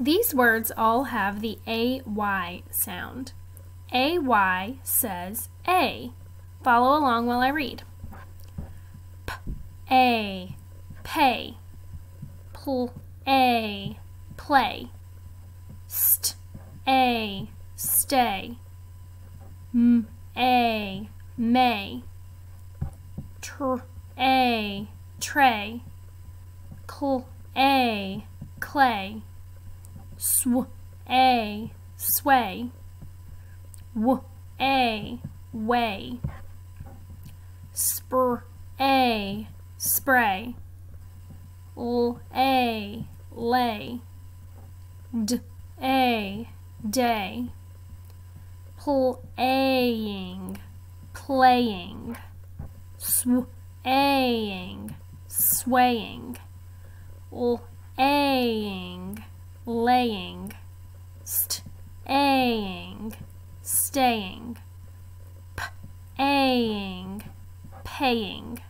These words all have the AY sound. AY says A. Follow along while I read. P, A, pay. Pl, A, play. St, A, stay. M, A, may. Tr, A, tray. Cl, A, clay. Sw, A, sway. W, A, way. Spr, A, spray. L, A, lay. D, A, day. Playing, playing. Swaying, swaying. Laying, laying. Staying, staying. Paying, paying.